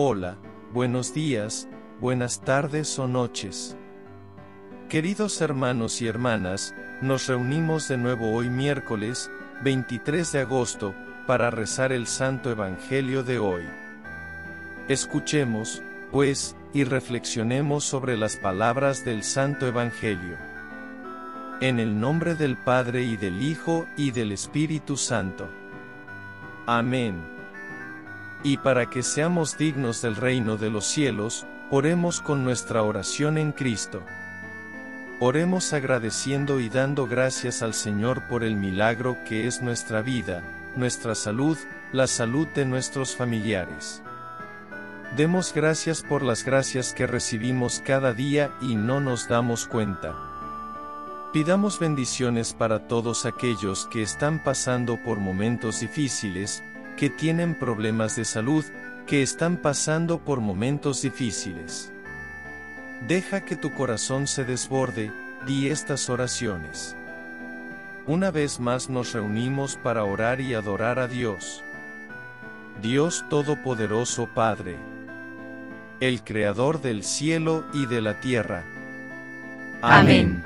Hola, buenos días, buenas tardes o noches. Queridos hermanos y hermanas, nos reunimos de nuevo hoy miércoles, 23 de agosto, para rezar el Santo Evangelio de hoy. Escuchemos, pues, y reflexionemos sobre las palabras del Santo Evangelio. En el nombre del Padre y del Hijo y del Espíritu Santo. Amén. Y para que seamos dignos del reino de los cielos, oremos con nuestra oración en Cristo. Oremos agradeciendo y dando gracias al Señor por el milagro que es nuestra vida, nuestra salud, la salud de nuestros familiares. Demos gracias por las gracias que recibimos cada día y no nos damos cuenta. Pidamos bendiciones para todos aquellos que están pasando por momentos difíciles, que tienen problemas de salud, que están pasando por momentos difíciles. Deja que tu corazón se desborde, di estas oraciones. Una vez más nos reunimos para orar y adorar a Dios. Dios Todopoderoso Padre el Creador del cielo y de la tierra. Amén.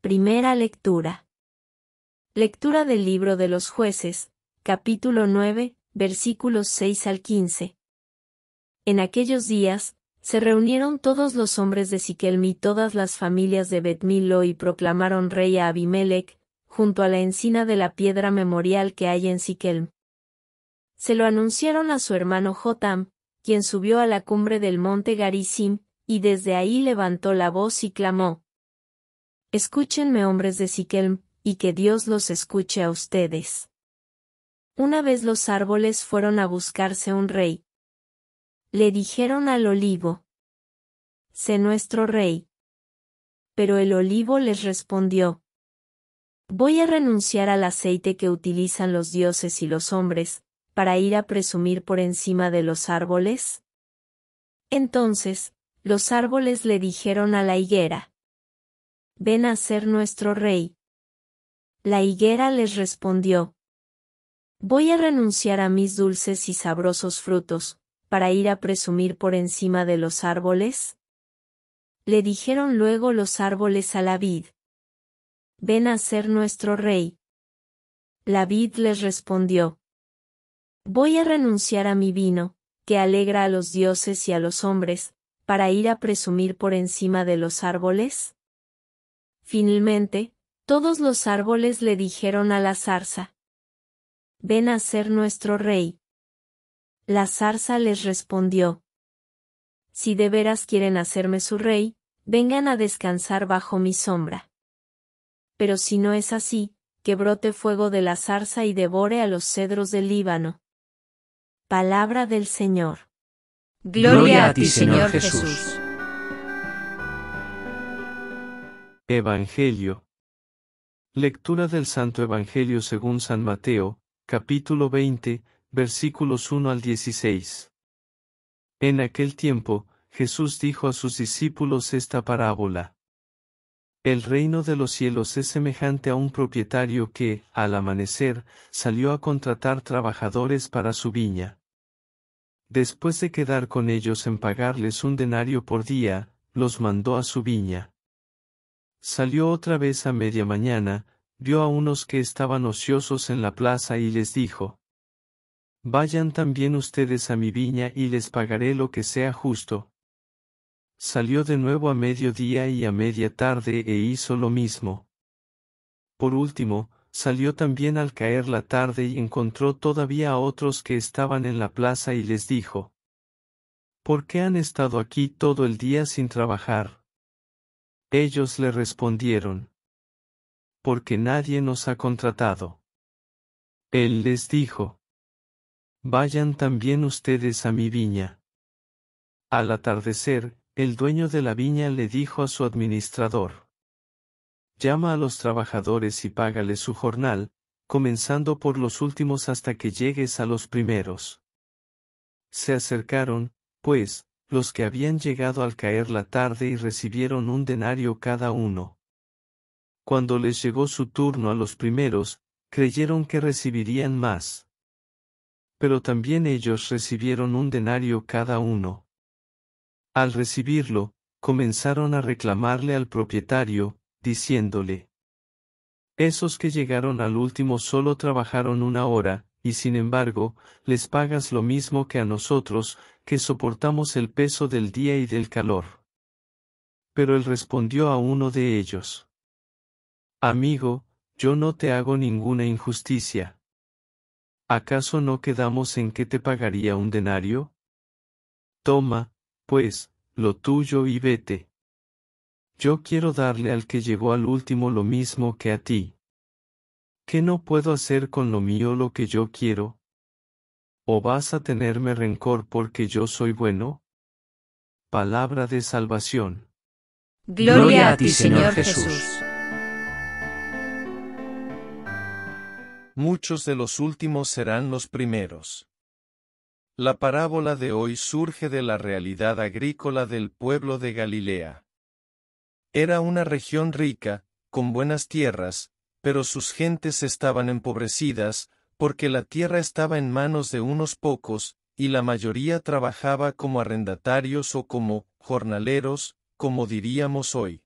Primera lectura. Lectura del libro de los jueces, capítulo 9, versículos 6 al 15. En aquellos días, se reunieron todos los hombres de Siquelm y todas las familias de Betmilo y proclamaron rey a Abimelech, junto a la encina de la piedra memorial que hay en Siquelm. Se lo anunciaron a su hermano Jotam, quien subió a la cumbre del monte Garisim, y desde ahí levantó la voz y clamó. Escúchenme hombres de Siquelm, y que Dios los escuche a ustedes. Una vez los árboles fueron a buscarse un rey. Le dijeron al olivo. Sé nuestro rey. Pero el olivo les respondió. Voy a renunciar al aceite que utilizan los dioses y los hombres, para ir a presumir por encima de los árboles? Entonces, los árboles le dijeron a la higuera. Ven a ser nuestro rey. La higuera les respondió. Voy a renunciar a mis dulces y sabrosos frutos, para ir a presumir por encima de los árboles? Le dijeron luego los árboles a la vid. Ven a ser nuestro rey. La vid les respondió. Voy a renunciar a mi vino, que alegra a los dioses y a los hombres, para ir a presumir por encima de los árboles? Finalmente, todos los árboles le dijeron a la zarza. Ven a ser nuestro rey. La zarza les respondió. Si de veras quieren hacerme su rey, vengan a descansar bajo mi sombra. Pero si no es así, que brote fuego de la zarza y devore a los cedros del Líbano. Palabra del Señor. Gloria a ti, Señor Jesús. Evangelio. Lectura del Santo Evangelio según San Mateo, capítulo 20, versículos 1 al 16. En aquel tiempo, Jesús dijo a sus discípulos esta parábola. El reino de los cielos es semejante a un propietario que, al amanecer, salió a contratar trabajadores para su viña. Después de quedar con ellos en pagarles un denario por día, los mandó a su viña. Salió otra vez a media mañana, vio a unos que estaban ociosos en la plaza y les dijo, Vayan también ustedes a mi viña y les pagaré lo que sea justo. Salió de nuevo a mediodía y a media tarde e hizo lo mismo. Por último, salió también al caer la tarde y encontró todavía a otros que estaban en la plaza y les dijo, ¿Por qué han estado aquí todo el día sin trabajar? Ellos le respondieron, Porque nadie nos ha contratado. Él les dijo, Vayan también ustedes a mi viña. Al atardecer, el dueño de la viña le dijo a su administrador. Llama a los trabajadores y págales su jornal, comenzando por los últimos hasta que llegues a los primeros. Se acercaron, pues, los que habían llegado al caer la tarde y recibieron un denario cada uno. Cuando les llegó su turno a los primeros, creyeron que recibirían más. Pero también ellos recibieron un denario cada uno. Al recibirlo, comenzaron a reclamarle al propietario, diciéndole, Esos que llegaron al último solo trabajaron una hora, y sin embargo, les pagas lo mismo que a nosotros, que soportamos el peso del día y del calor. Pero él respondió a uno de ellos, Amigo, yo no te hago ninguna injusticia. ¿Acaso no quedamos en que te pagaría un denario? Toma, pues, lo tuyo y vete. Yo quiero darle al que llegó al último lo mismo que a ti. ¿Qué no puedo hacer con lo mío lo que yo quiero? ¿O vas a tenerme rencor porque yo soy bueno? Palabra de salvación. Gloria a ti, Señor Jesús. muchos de los últimos serán los primeros. La parábola de hoy surge de la realidad agrícola del pueblo de Galilea. Era una región rica, con buenas tierras, pero sus gentes estaban empobrecidas, porque la tierra estaba en manos de unos pocos, y la mayoría trabajaba como arrendatarios o como jornaleros, como diríamos hoy.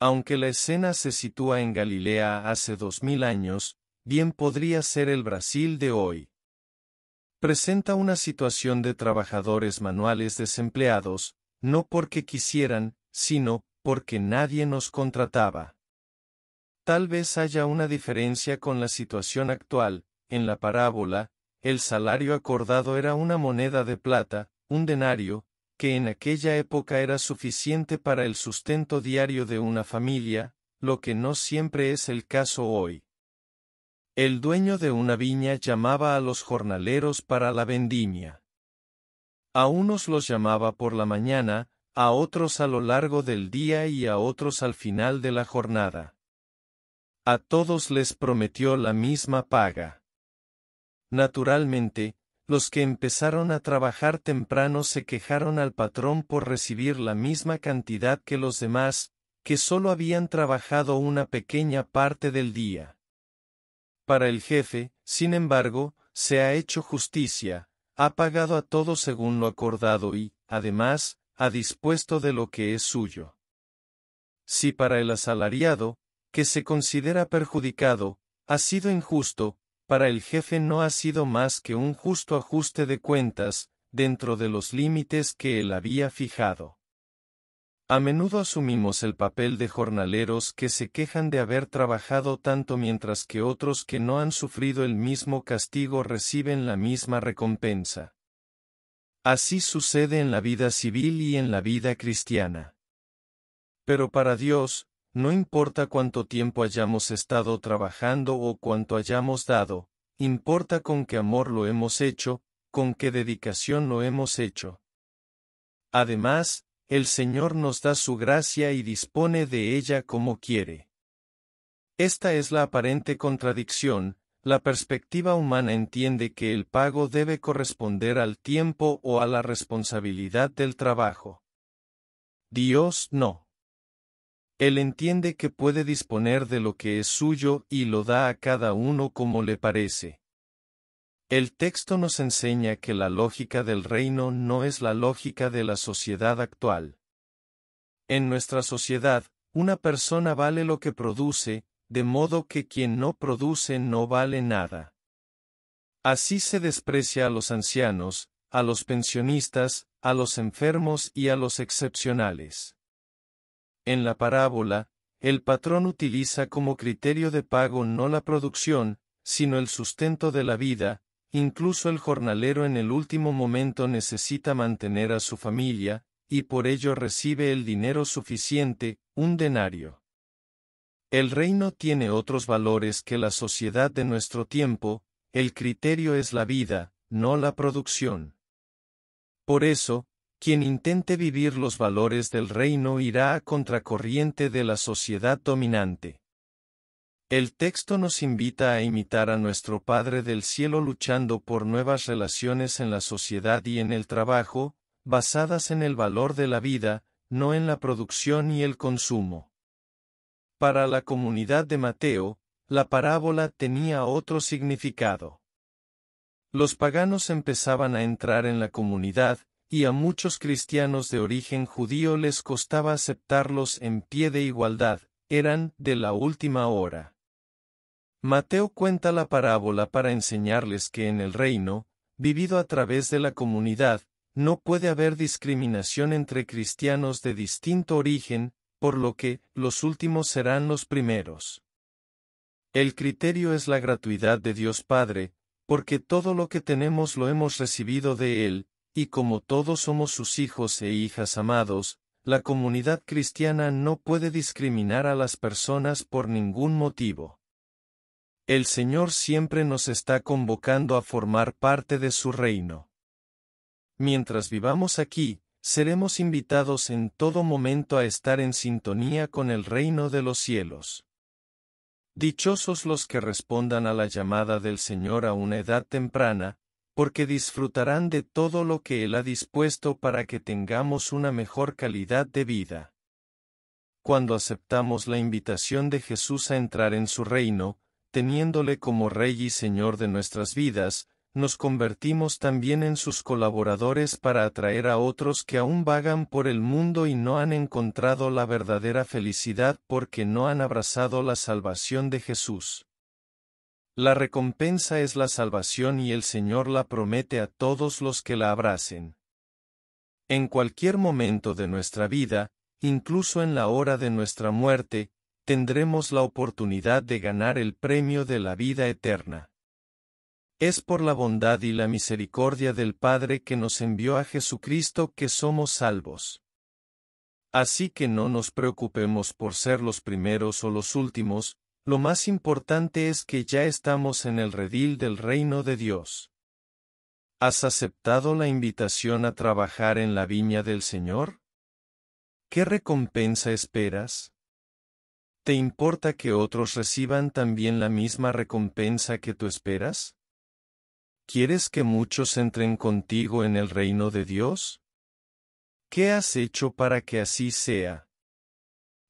Aunque la escena se sitúa en Galilea hace dos mil años, bien podría ser el Brasil de hoy. Presenta una situación de trabajadores manuales desempleados, no porque quisieran, sino porque nadie nos contrataba. Tal vez haya una diferencia con la situación actual, en la parábola, el salario acordado era una moneda de plata, un denario, que en aquella época era suficiente para el sustento diario de una familia, lo que no siempre es el caso hoy. El dueño de una viña llamaba a los jornaleros para la vendimia. A unos los llamaba por la mañana, a otros a lo largo del día y a otros al final de la jornada. A todos les prometió la misma paga. Naturalmente, los que empezaron a trabajar temprano se quejaron al patrón por recibir la misma cantidad que los demás, que solo habían trabajado una pequeña parte del día. Para el jefe, sin embargo, se ha hecho justicia, ha pagado a todos según lo acordado y, además, ha dispuesto de lo que es suyo. Si para el asalariado, que se considera perjudicado, ha sido injusto, para el jefe no ha sido más que un justo ajuste de cuentas, dentro de los límites que él había fijado. A menudo asumimos el papel de jornaleros que se quejan de haber trabajado tanto mientras que otros que no han sufrido el mismo castigo reciben la misma recompensa. Así sucede en la vida civil y en la vida cristiana. Pero para Dios, no importa cuánto tiempo hayamos estado trabajando o cuánto hayamos dado, importa con qué amor lo hemos hecho, con qué dedicación lo hemos hecho. Además, el Señor nos da su gracia y dispone de ella como quiere. Esta es la aparente contradicción, la perspectiva humana entiende que el pago debe corresponder al tiempo o a la responsabilidad del trabajo. Dios no. Él entiende que puede disponer de lo que es suyo y lo da a cada uno como le parece. El texto nos enseña que la lógica del reino no es la lógica de la sociedad actual. En nuestra sociedad, una persona vale lo que produce, de modo que quien no produce no vale nada. Así se desprecia a los ancianos, a los pensionistas, a los enfermos y a los excepcionales. En la parábola, el patrón utiliza como criterio de pago no la producción, sino el sustento de la vida, Incluso el jornalero en el último momento necesita mantener a su familia, y por ello recibe el dinero suficiente, un denario. El reino tiene otros valores que la sociedad de nuestro tiempo, el criterio es la vida, no la producción. Por eso, quien intente vivir los valores del reino irá a contracorriente de la sociedad dominante. El texto nos invita a imitar a nuestro Padre del Cielo luchando por nuevas relaciones en la sociedad y en el trabajo, basadas en el valor de la vida, no en la producción y el consumo. Para la comunidad de Mateo, la parábola tenía otro significado. Los paganos empezaban a entrar en la comunidad, y a muchos cristianos de origen judío les costaba aceptarlos en pie de igualdad, eran de la última hora. Mateo cuenta la parábola para enseñarles que en el reino, vivido a través de la comunidad, no puede haber discriminación entre cristianos de distinto origen, por lo que, los últimos serán los primeros. El criterio es la gratuidad de Dios Padre, porque todo lo que tenemos lo hemos recibido de Él, y como todos somos sus hijos e hijas amados, la comunidad cristiana no puede discriminar a las personas por ningún motivo. El Señor siempre nos está convocando a formar parte de su reino. Mientras vivamos aquí, seremos invitados en todo momento a estar en sintonía con el reino de los cielos. Dichosos los que respondan a la llamada del Señor a una edad temprana, porque disfrutarán de todo lo que Él ha dispuesto para que tengamos una mejor calidad de vida. Cuando aceptamos la invitación de Jesús a entrar en su reino, teniéndole como Rey y Señor de nuestras vidas, nos convertimos también en sus colaboradores para atraer a otros que aún vagan por el mundo y no han encontrado la verdadera felicidad porque no han abrazado la salvación de Jesús. La recompensa es la salvación y el Señor la promete a todos los que la abracen. En cualquier momento de nuestra vida, incluso en la hora de nuestra muerte, tendremos la oportunidad de ganar el premio de la vida eterna. Es por la bondad y la misericordia del Padre que nos envió a Jesucristo que somos salvos. Así que no nos preocupemos por ser los primeros o los últimos, lo más importante es que ya estamos en el redil del reino de Dios. ¿Has aceptado la invitación a trabajar en la viña del Señor? ¿Qué recompensa esperas? ¿Te importa que otros reciban también la misma recompensa que tú esperas? ¿Quieres que muchos entren contigo en el reino de Dios? ¿Qué has hecho para que así sea?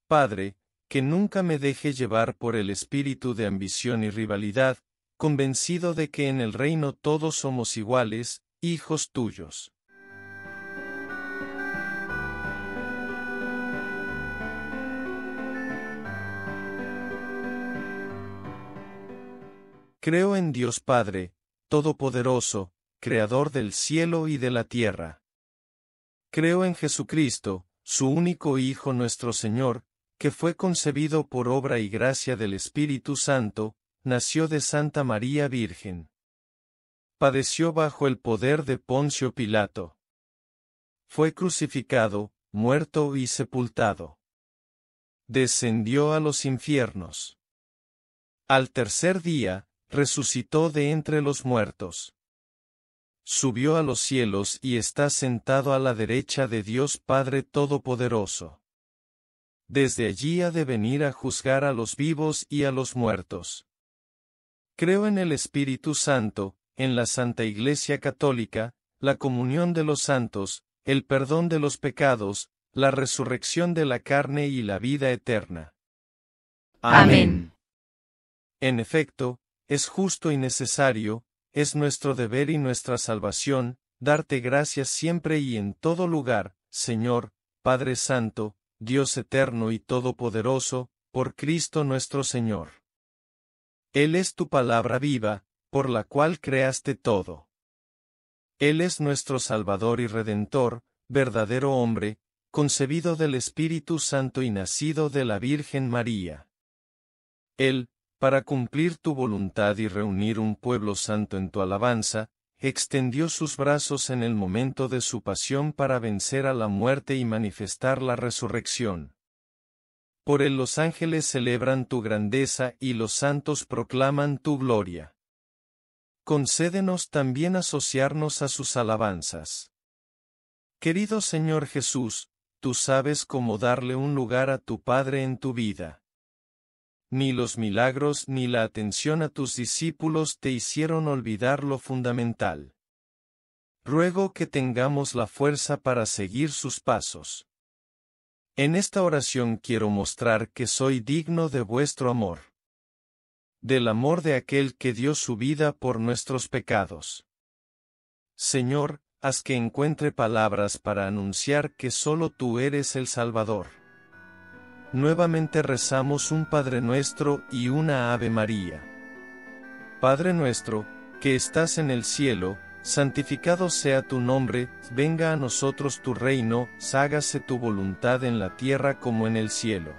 Padre, que nunca me deje llevar por el espíritu de ambición y rivalidad, convencido de que en el reino todos somos iguales, hijos tuyos. Creo en Dios Padre, Todopoderoso, Creador del cielo y de la tierra. Creo en Jesucristo, su único Hijo nuestro Señor, que fue concebido por obra y gracia del Espíritu Santo, nació de Santa María Virgen. Padeció bajo el poder de Poncio Pilato. Fue crucificado, muerto y sepultado. Descendió a los infiernos. Al tercer día, resucitó de entre los muertos. Subió a los cielos y está sentado a la derecha de Dios Padre Todopoderoso desde allí ha de venir a juzgar a los vivos y a los muertos. Creo en el Espíritu Santo, en la Santa Iglesia Católica, la comunión de los santos, el perdón de los pecados, la resurrección de la carne y la vida eterna. Amén. En efecto, es justo y necesario, es nuestro deber y nuestra salvación, darte gracias siempre y en todo lugar, Señor, Padre Santo, Dios eterno y todopoderoso, por Cristo nuestro Señor. Él es tu palabra viva, por la cual creaste todo. Él es nuestro Salvador y Redentor, verdadero hombre, concebido del Espíritu Santo y nacido de la Virgen María. Él, para cumplir tu voluntad y reunir un pueblo santo en tu alabanza, extendió sus brazos en el momento de su pasión para vencer a la muerte y manifestar la resurrección. Por él los ángeles celebran tu grandeza y los santos proclaman tu gloria. Concédenos también asociarnos a sus alabanzas. Querido Señor Jesús, tú sabes cómo darle un lugar a tu Padre en tu vida ni los milagros ni la atención a tus discípulos te hicieron olvidar lo fundamental. Ruego que tengamos la fuerza para seguir sus pasos. En esta oración quiero mostrar que soy digno de vuestro amor. Del amor de aquel que dio su vida por nuestros pecados. Señor, haz que encuentre palabras para anunciar que solo tú eres el Salvador. Nuevamente rezamos un Padre nuestro y una Ave María. Padre nuestro, que estás en el cielo, santificado sea tu nombre, venga a nosotros tu reino, hágase tu voluntad en la tierra como en el cielo.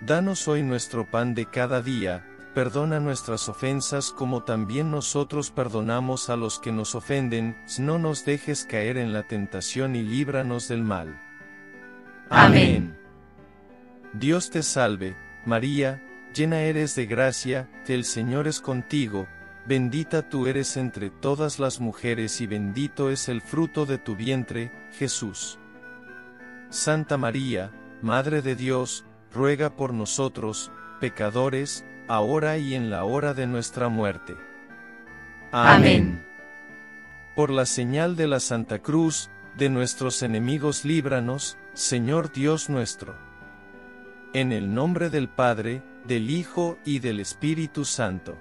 Danos hoy nuestro pan de cada día, perdona nuestras ofensas como también nosotros perdonamos a los que nos ofenden, no nos dejes caer en la tentación y líbranos del mal. Amén. Dios te salve, María, llena eres de gracia, el Señor es contigo, bendita tú eres entre todas las mujeres y bendito es el fruto de tu vientre, Jesús. Santa María, Madre de Dios, ruega por nosotros, pecadores, ahora y en la hora de nuestra muerte. Amén. Por la señal de la Santa Cruz, de nuestros enemigos líbranos, Señor Dios nuestro. En el nombre del Padre, del Hijo y del Espíritu Santo.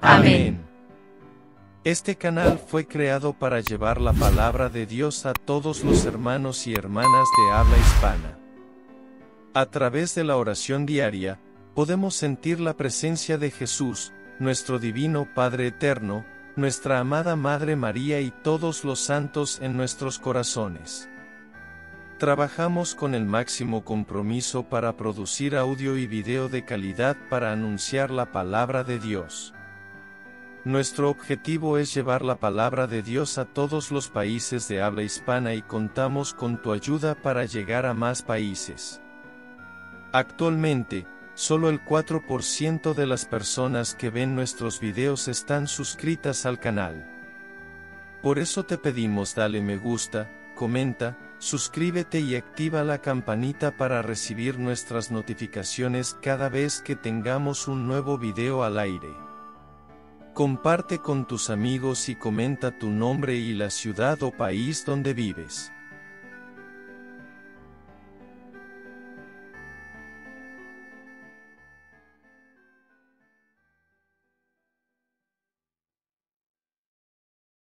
Amén. Este canal fue creado para llevar la palabra de Dios a todos los hermanos y hermanas de habla hispana. A través de la oración diaria, podemos sentir la presencia de Jesús, nuestro divino Padre Eterno, nuestra amada Madre María y todos los santos en nuestros corazones. Trabajamos con el máximo compromiso para producir audio y video de calidad para anunciar la palabra de Dios. Nuestro objetivo es llevar la palabra de Dios a todos los países de habla hispana y contamos con tu ayuda para llegar a más países. Actualmente, solo el 4% de las personas que ven nuestros videos están suscritas al canal. Por eso te pedimos dale me gusta, comenta, suscríbete y activa la campanita para recibir nuestras notificaciones cada vez que tengamos un nuevo video al aire. Comparte con tus amigos y comenta tu nombre y la ciudad o país donde vives.